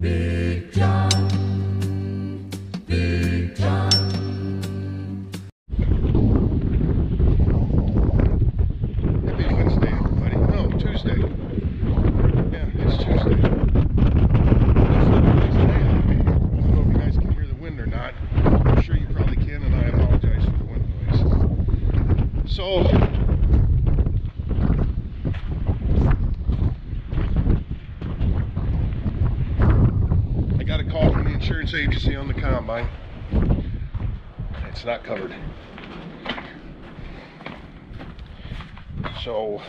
Big John. Big John. Happy Wednesday, everybody. No, Tuesday. Yeah, it's Tuesday. Looks like a nice day out. I don't know if you guys can hear the wind or not. I'm sure you probably can, and I apologize for the wind noise. So, I got a call from the insurance agency on the combine. It's not covered. So,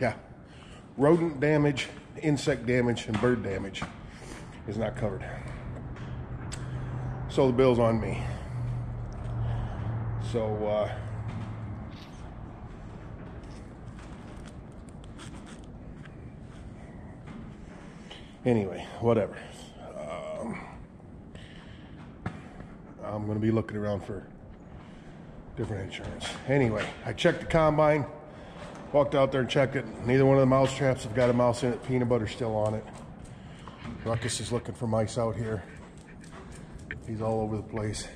yeah, rodent damage, insect damage, and bird damage is not covered. So the bill's on me. So, uh, anyway, whatever. Um, I'm going to be looking around for different insurance. Anyway, I checked the combine, walked out there and checked it. Neither one of the mouse traps have got a mouse in it. Peanut butter's still on it. Ruckus is looking for mice out here. He's all over the place.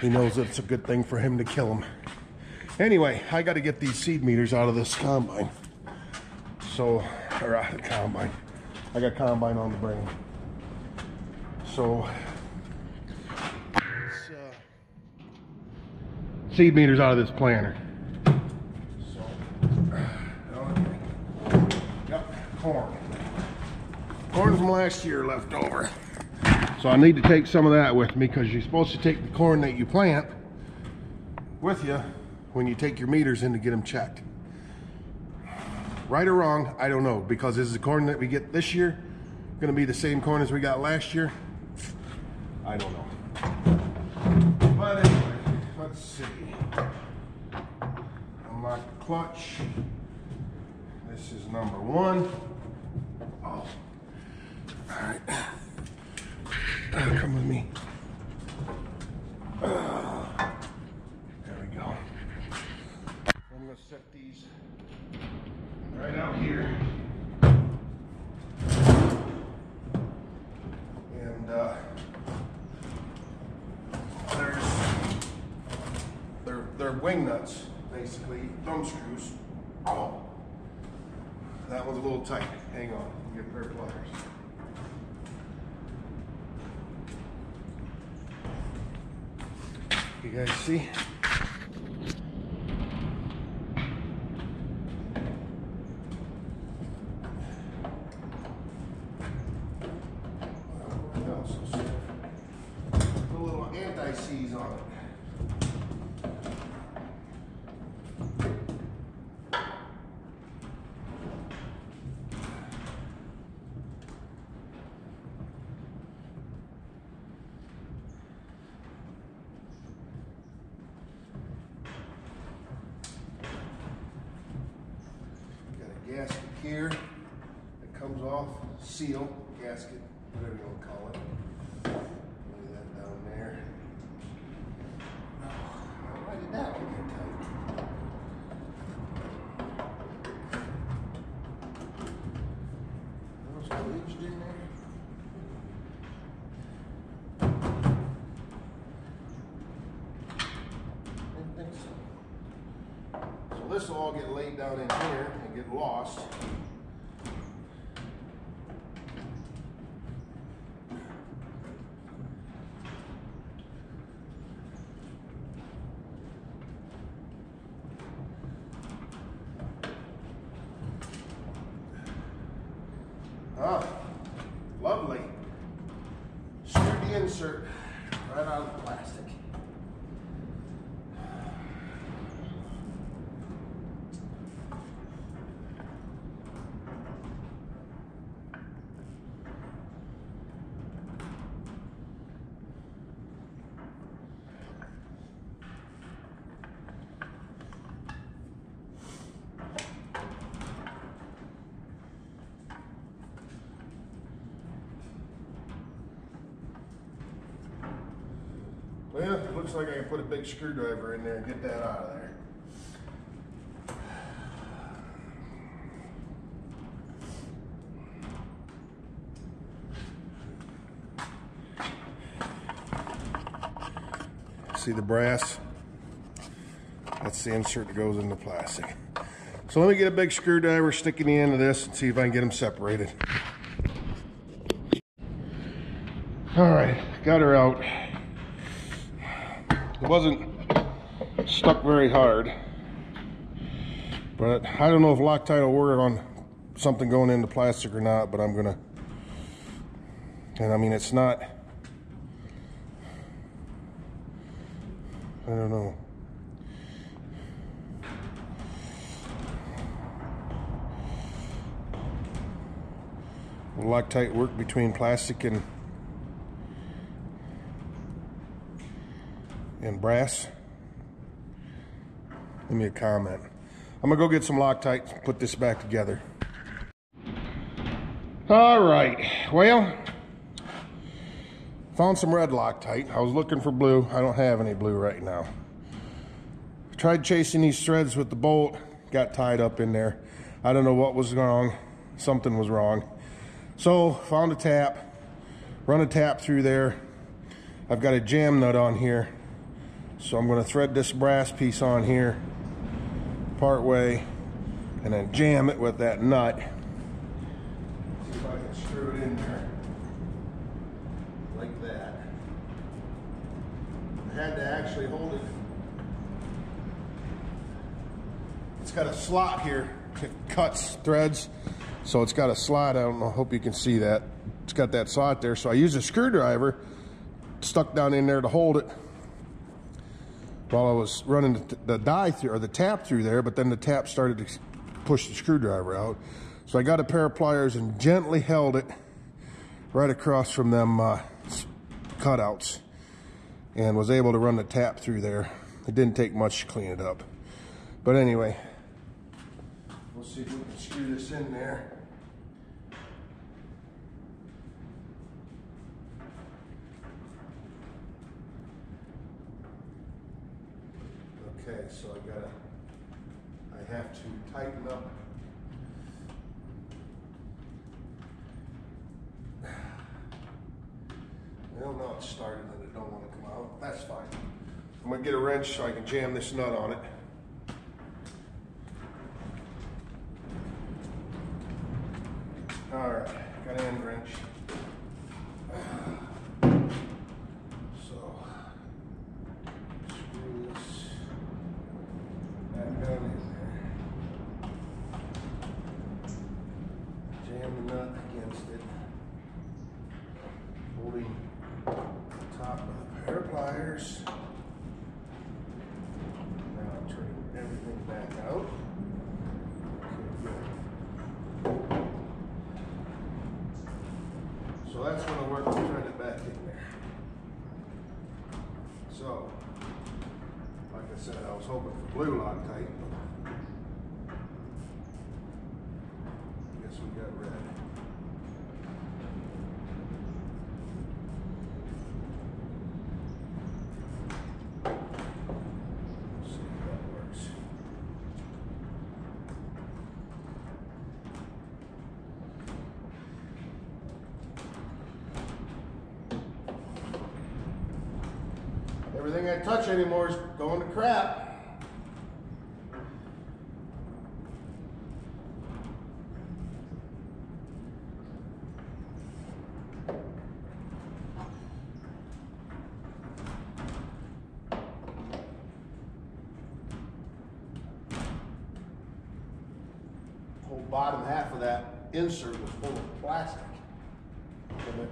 He knows that it's a good thing for him to kill him. Anyway, I got to get these seed meters out of this combine. So, or out of the combine. I got combine on the brain. So, uh, seed meters out of this planter. So, okay. Yep, corn. Corn from last year left over. So I need to take some of that with me because you're supposed to take the corn that you plant with you when you take your meters in to get them checked. Right or wrong, I don't know because this is the corn that we get this year going to be the same corn as we got last year? I don't know. But anyway, let's see. Unlock clutch. This is number one. Oh. All right. Uh, come with me. Uh, there we go. I'm gonna set these right out here. And uh, there's they're they're wing nuts, basically thumb screws. Oh, that one's a little tight. Hang on, get a pair of pliers. You guys see? Put a little anti-seize on it. Got a gasket here that comes off, seal, gasket, whatever you want to call it. Lay that down there. Oh, Why did that one get tight? Think so. So this will all get laid down in here and get lost. Ah, lovely. Screwed the insert right out looks like I can put a big screwdriver in there and get that out of there. See the brass? That's the insert that goes in the plastic. So let me get a big screwdriver, sticking the end of this, and see if I can get them separated. All right, got her out. It wasn't stuck very hard, but I don't know if Loctite will work on something going into plastic or not, but I'm gonna, and I mean, it's not, I don't know. Will Loctite work between plastic and and brass? Give me a comment. I'm gonna go get some Loctite, put this back together. All right, well, found some red Loctite. I was looking for blue. I don't have any blue right now. Tried chasing these threads with the bolt, got tied up in there. I don't know what was wrong. Something was wrong. So found a tap, run a tap through there. I've got a jam nut on here. So I'm gonna thread this brass piece on here part way and then jam it with that nut. See if I can screw it in there like that. I had to actually hold it. It's got a slot here. It cuts threads. So it's got a slot. I don't know. Hope you can see that. It's got that slot there. So I used a screwdriver stuck down in there to hold it while I was running the, the die through or the tap through there, but then the tap started to push the screwdriver out. So I got a pair of pliers and gently held it right across from them uh, cutouts and was able to run the tap through there. It didn't take much to clean it up. But anyway, we'll see if we can screw this in there. Okay, so I gotta, I have to tighten up. Well, now it's started and it don't wanna come out. That's fine. I'm gonna get a wrench so I can jam this nut on it. All right, got an end wrench. So, screw this back down in there. Jam the nut against it. Holding the top of the pair of pliers. Now turning everything back out. Okay, good. So that's gonna work to turn it back in there. So, like I said, I was hoping for blue Loctite, but guess we got red. Everything I touch anymore is going to crap. Whole bottom half of that insert was full of plastic. From it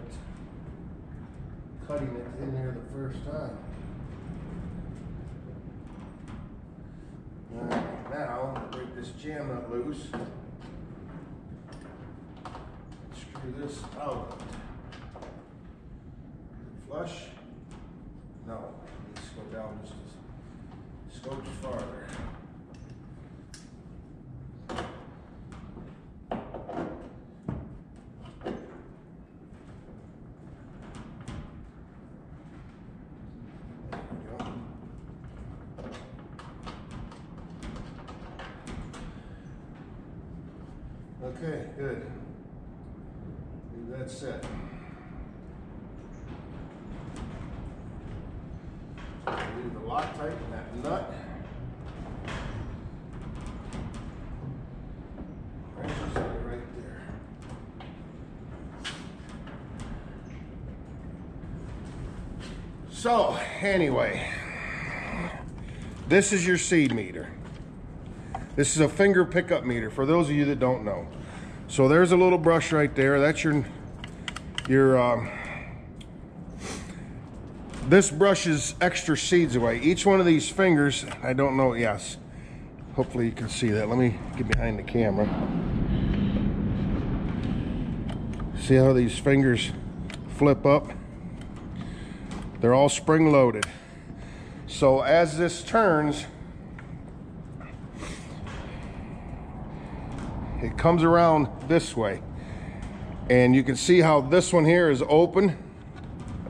cutting it in there the first time. Alright, now, I'm gonna break this jam nut loose. Screw this out. Flush? No, let's go down just a scotch farther. There we go. Okay, good. Leave that set. Leave Loctite in that nut. Wrench is right there. So, anyway, this is your seed meter. This is a finger pickup meter for those of you that don't know. So there's a little brush right there. That's your, your, um, this brushes extra seeds away. Each one of these fingers, I don't know, yes. Hopefully you can see that. Let me get behind the camera. See how these fingers flip up? They're all spring loaded. So as this turns, it comes around this way. And you can see how this one here is open.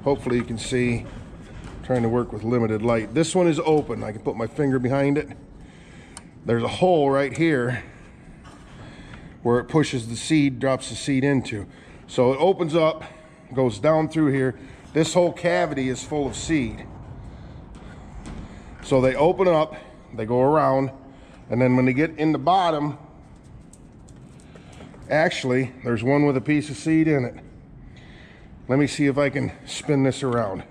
Hopefully you can see, I'm trying to work with limited light. This one is open. I can put my finger behind it. There's a hole right here where it pushes the seed, drops the seed into. So it opens up, goes down through here. This whole cavity is full of seed. So they open up, they go around, and then when they get in the bottom, actually, there's one with a piece of seed in it. Let me see if I can spin this around.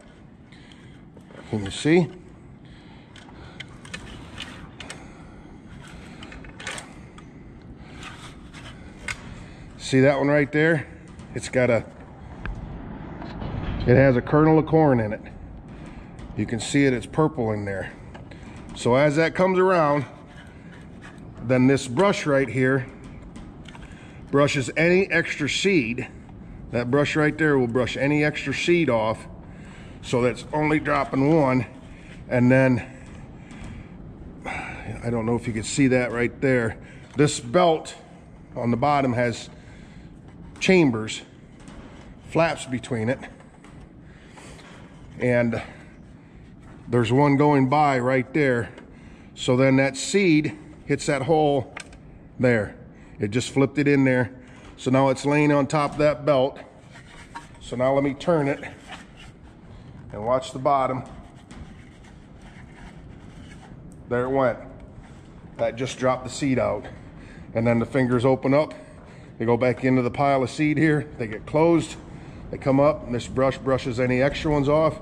Can you see? See that one right there? It's got a, it has a kernel of corn in it. You can see it, it's purple in there. So as that comes around, then this brush right here brushes any extra seed. That brush right there will brush any extra seed off so that's only dropping one. And then, I don't know if you can see that right there. This belt on the bottom has chambers, flaps between it. And there's one going by right there. So then that seed hits that hole there. It just flipped it in there. So now it's laying on top of that belt. So now let me turn it and watch the bottom. There it went. That just dropped the seed out. And then the fingers open up. They go back into the pile of seed here. They get closed. They come up this brush brushes any extra ones off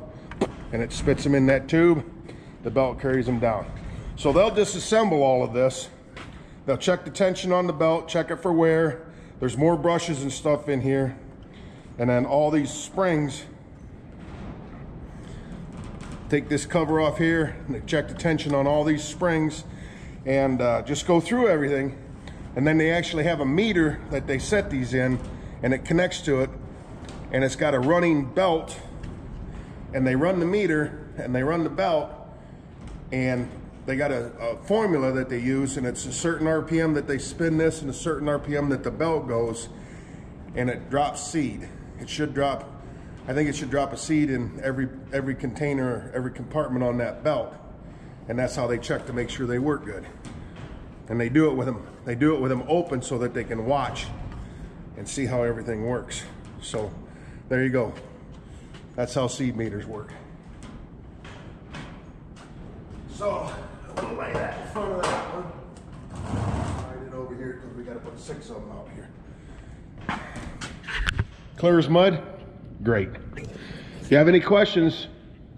and it spits them in that tube. The belt carries them down. So they'll disassemble all of this. They'll check the tension on the belt, check it for wear. There's more brushes and stuff in here. And then all these springs, take this cover off here, and check the tension on all these springs, and uh, just go through everything. And then they actually have a meter that they set these in, and it connects to it, and it's got a running belt, and they run the meter, and they run the belt, and they got a, a, formula that they use and it's a certain RPM that they spin this and a certain RPM that the belt goes and it drops seed. It should drop, I think it should drop a seed in every, every container, every compartment on that belt. And that's how they check to make sure they work good. And they do it with them, they do it with them open so that they can watch and see how everything works. So there you go. That's how seed meters work. So We'll lay that in front of that one. Slide it over here because we got to put six of them out here. Clear as mud? Great. If you have any questions,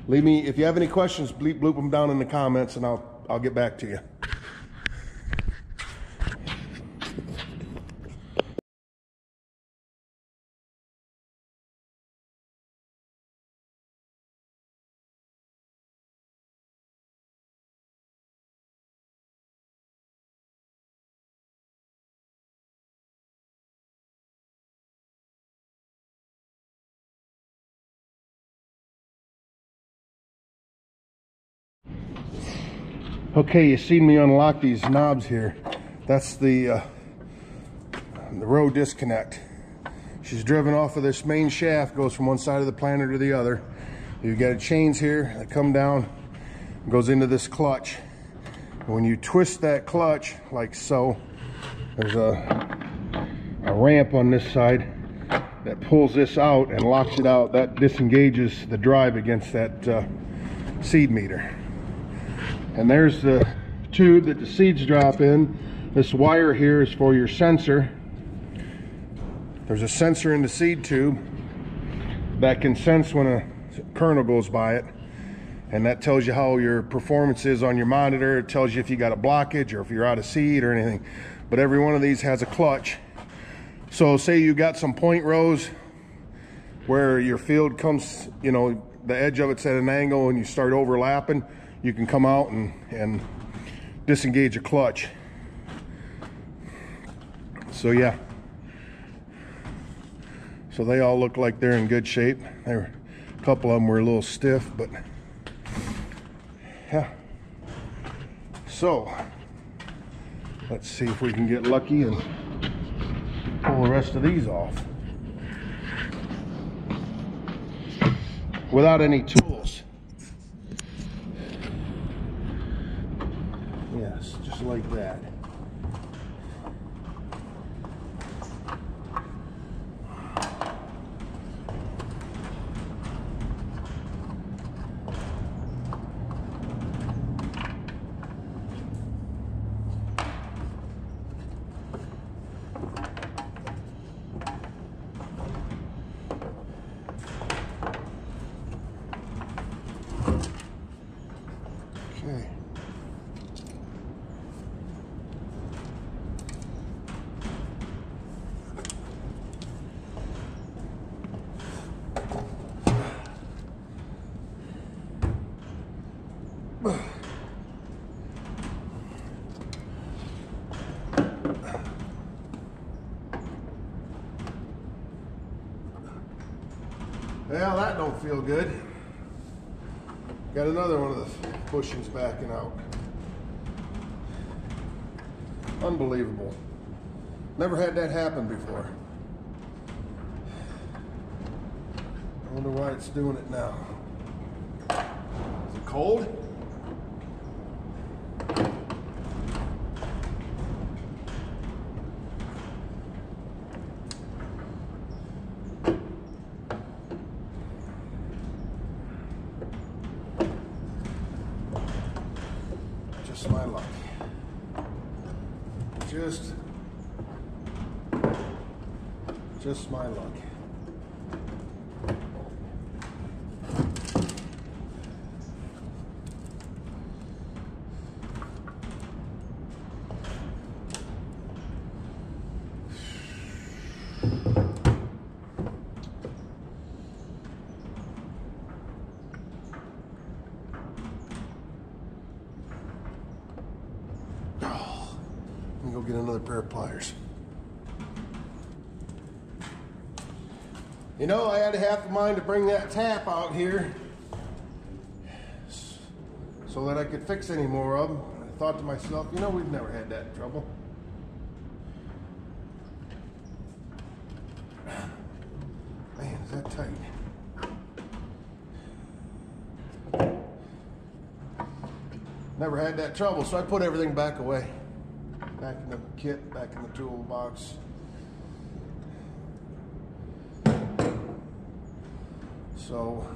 leave me, if you have any questions, bleep bloop them down in the comments and I'll, I'll get back to you. Okay, you seen me unlock these knobs here. That's the uh, the row disconnect. She's driven off of this main shaft, goes from one side of the planter to the other. You've got chains here that come down, goes into this clutch. When you twist that clutch, like so, there's a, a ramp on this side that pulls this out and locks it out. That disengages the drive against that uh, seed meter. And there's the tube that the seeds drop in. This wire here is for your sensor. There's a sensor in the seed tube that can sense when a kernel goes by it. And that tells you how your performance is on your monitor. It tells you if you got a blockage or if you're out of seed or anything. But every one of these has a clutch. So say you got some point rows where your field comes, you know, the edge of it's at an angle and you start overlapping, you can come out and, and disengage a clutch. So yeah. So they all look like they're in good shape. There, a couple of them were a little stiff, but yeah. So let's see if we can get lucky and pull the rest of these off. Without any tools. Yes, just like that. Well, that don't feel good. Got another one of the bushings backing out. Unbelievable. Never had that happen before. I wonder why it's doing it now. Is it cold? Just my luck. Just, just my luck. Let me go get another pair of pliers. You know, I had a half a mind to bring that tap out here so that I could fix any more of them. I thought to myself, you know, we've never had that trouble. Man, is that tight? Never had that trouble, so I put everything back away. Back in the kit, back in the toolbox. So,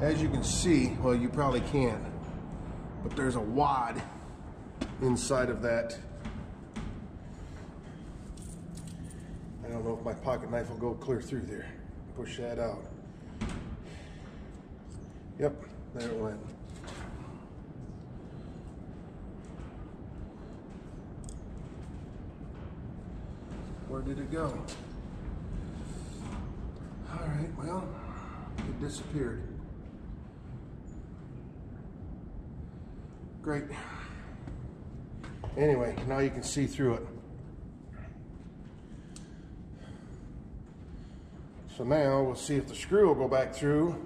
as you can see, well, you probably can't, but there's a wad inside of that. I don't know if my pocket knife will go clear through there. Push that out. Yep, there it went. Where did it go? All right, well, it disappeared. Great. Anyway, now you can see through it. So now we'll see if the screw will go back through.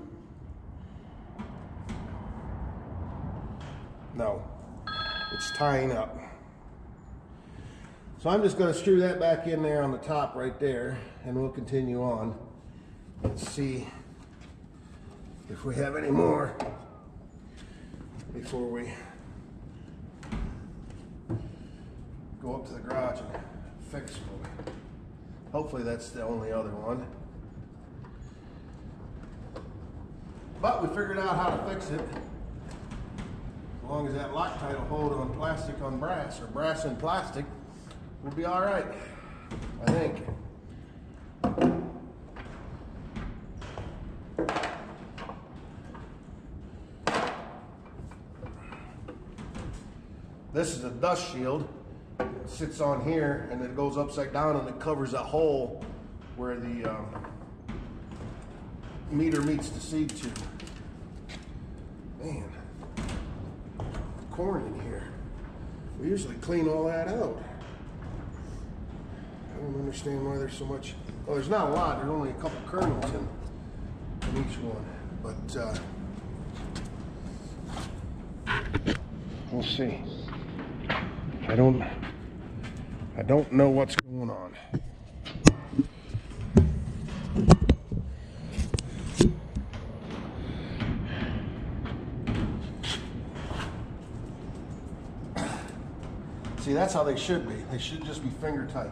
No, it's tying up. So I'm just going to screw that back in there on the top right there and we'll continue on and see if we have any more before we go up to the garage and fix one. Hopefully that's the only other one. But we figured out how to fix it. As long as that Loctite will hold on plastic on brass or brass and plastic, we'll be all right. I think. This is a dust shield. It sits on here and it goes upside down and it covers that hole where the um, meter meets the seed tube. Man, corn in here. We usually clean all that out. I don't understand why there's so much. Well, there's not a lot. There's only a couple kernels in, in each one. But uh, we'll see. I don't. I don't know what's going on. See, that's how they should be. They should just be finger tight.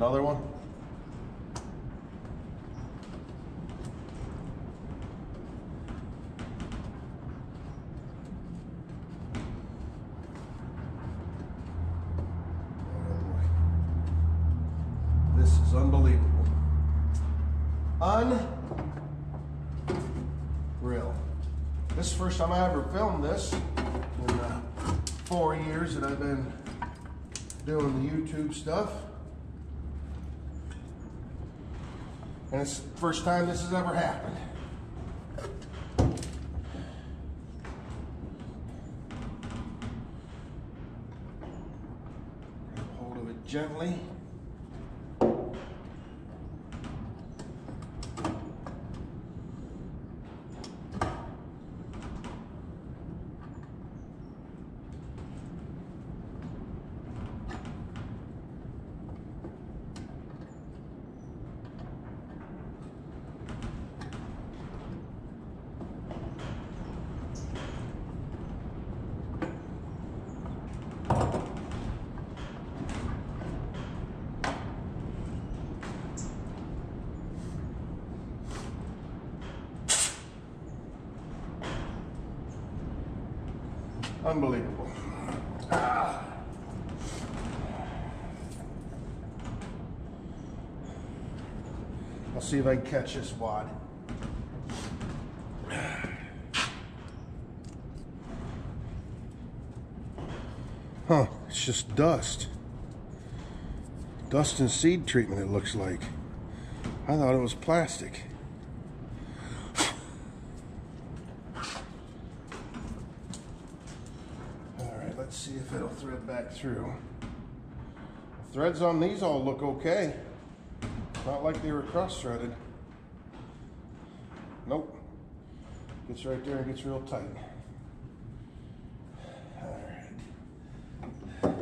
Another one? Oh, this is unbelievable. Unreal. This is the first time I ever filmed this in the four years that I've been doing the YouTube stuff. And it's the first time this has ever happened. Grab hold of it gently. Unbelievable. Ah. I'll see if I can catch this wad. Huh, it's just dust. Dust and seed treatment, it looks like. I thought it was plastic. All right, let's see if it'll thread back through. Threads on these all look okay. Not like they were cross-threaded. Nope. Gets right there and gets real tight. All right. Put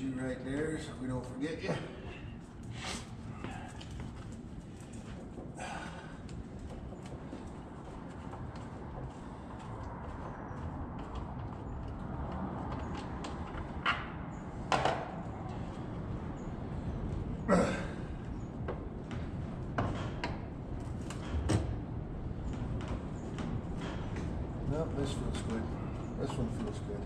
you right there so we don't forget you. No, this feels good. This one feels good.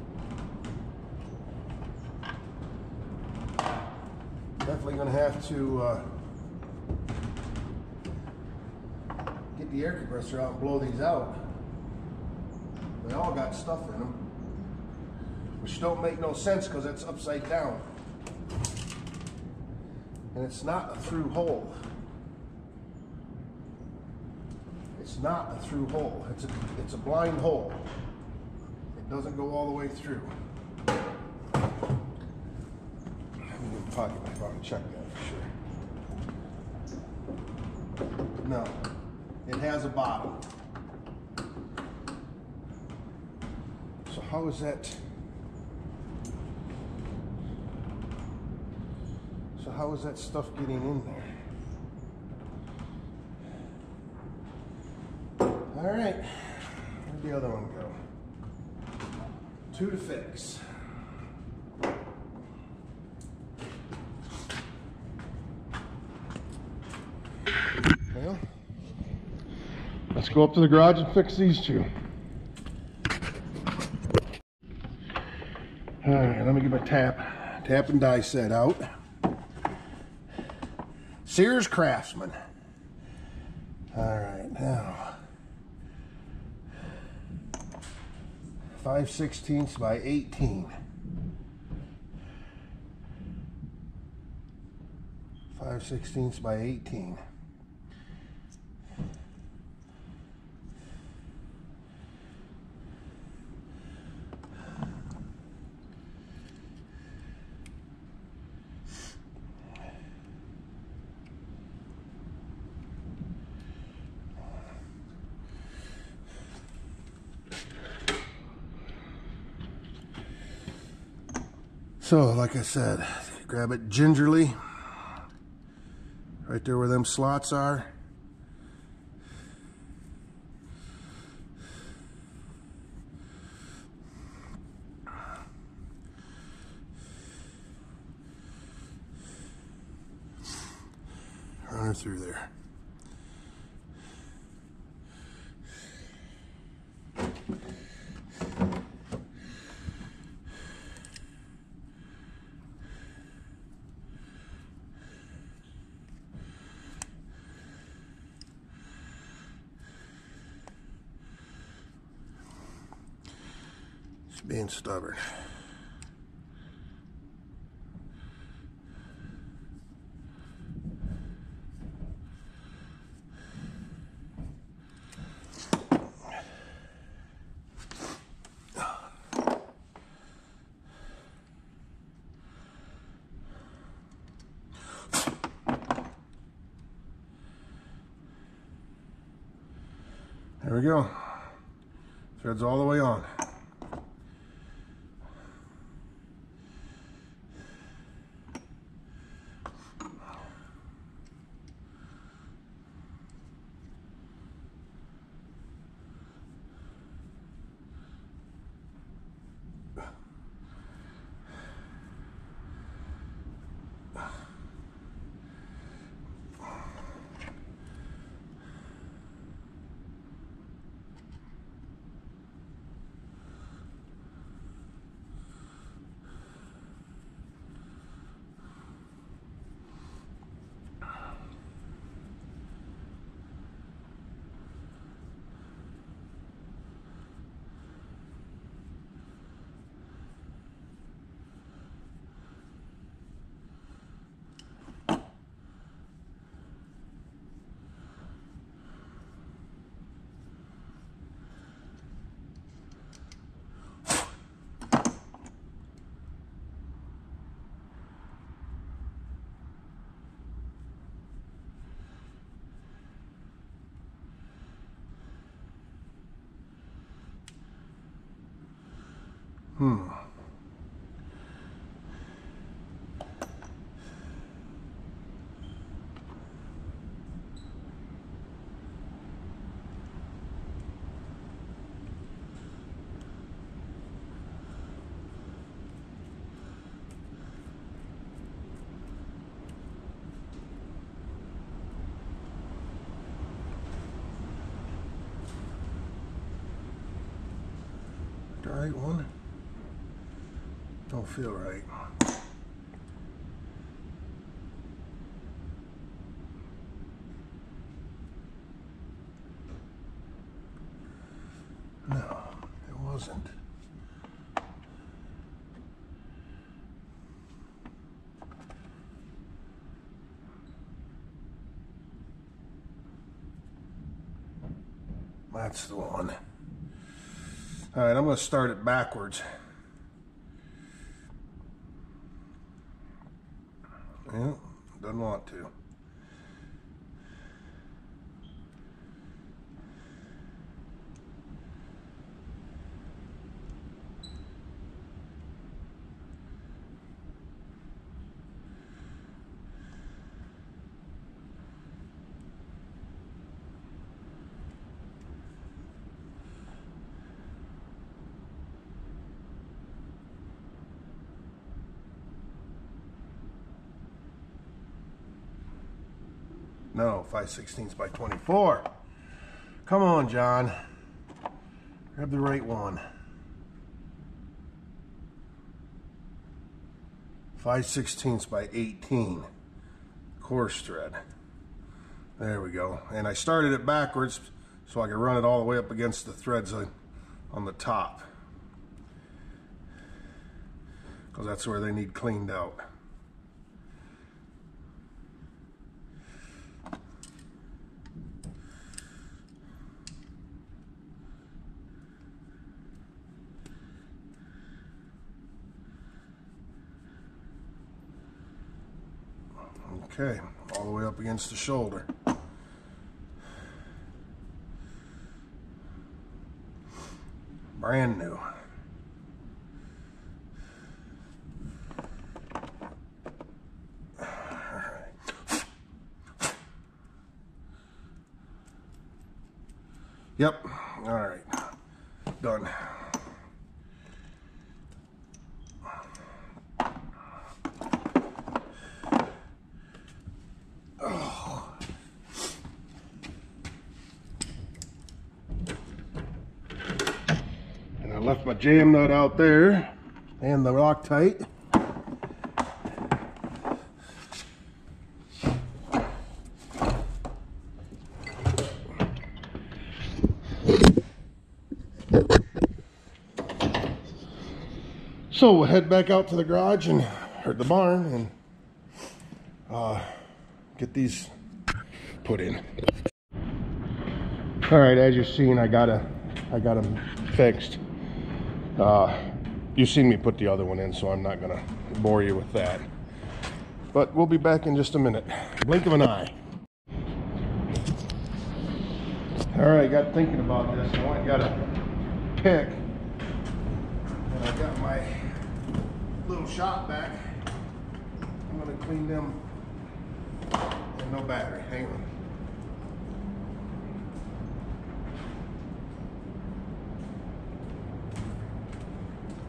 Definitely gonna have to uh, get the air compressor out and blow these out. They all got stuff in them, which don't make no sense because it's upside down. And it's not a through hole. It's not a through hole. It's a it's a blind hole. It doesn't go all the way through. Let me get the pocket knife and check that for sure. No, it has a bottom. So how is that? So how is that stuff getting in there? All right, where'd the other one go? Two to fix. Well, let's go up to the garage and fix these two. All right, let me get my tap, tap and die set out. Sears Craftsman. All right, now. 5 sixteenths by 18. 5 sixteenths by 18. So, like I said, grab it gingerly, right there where them slots are. Run her through there. Just being stubborn. There we go. Threads all the way on. Hmm. The right one? Don't feel right. No, it wasn't. That's the one. All right, I'm going to start it backwards. No, 5 16ths by 24. Come on, John. Grab the right one. 5 16ths by 18. Coarse thread. There we go. And I started it backwards so I could run it all the way up against the threads on, on the top. Because that's where they need cleaned out. Okay, all the way up against the shoulder. Brand new. Yep, all right, done. And I left my jam nut out there and the Loctite. So we'll head back out to the garage and or the barn and uh, get these put in. All right, as you're seeing, I got a, I got them fixed. Uh, you've seen me put the other one in, so I'm not gonna bore you with that. But we'll be back in just a minute. Blink of an eye. All right, got thinking about this. I went got a pick, and I got my little shop vac. I'm gonna clean them. And no battery. Hang on.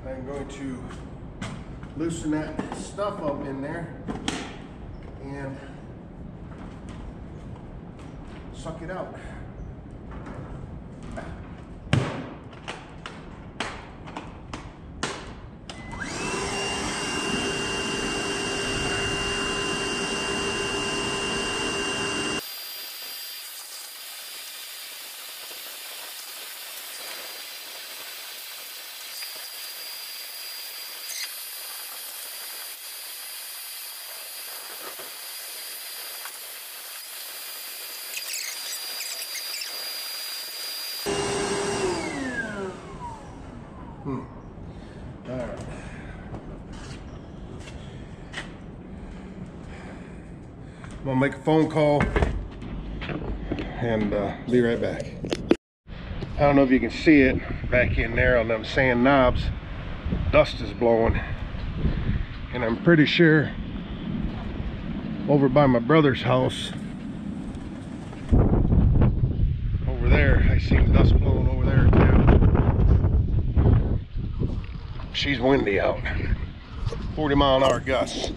I'm going to loosen that stuff up in there and suck it out. Gonna make a phone call and uh, be right back. I don't know if you can see it back in there on them sand knobs. Dust is blowing. And I'm pretty sure over by my brother's house, over there, I seen dust blowing over there too. She's windy out. 40 mile an hour gusts.